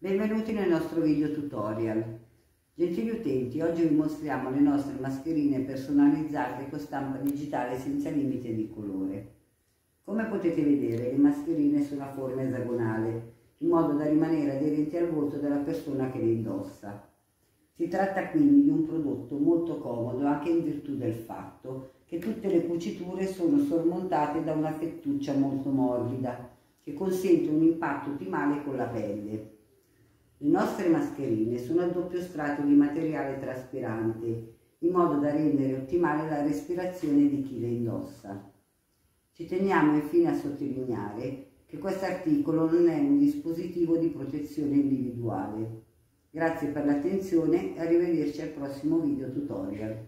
Benvenuti nel nostro video tutorial. Gentili utenti, oggi vi mostriamo le nostre mascherine personalizzate con stampa digitale senza limite di colore. Come potete vedere, le mascherine sono a forma esagonale, in modo da rimanere aderenti al volto della persona che le indossa. Si tratta quindi di un prodotto molto comodo anche in virtù del fatto che tutte le cuciture sono sormontate da una fettuccia molto morbida che consente un impatto ottimale con la pelle. Le nostre mascherine sono a doppio strato di materiale traspirante, in modo da rendere ottimale la respirazione di chi le indossa. Ci teniamo infine a sottolineare che questo articolo non è un dispositivo di protezione individuale. Grazie per l'attenzione e arrivederci al prossimo video tutorial.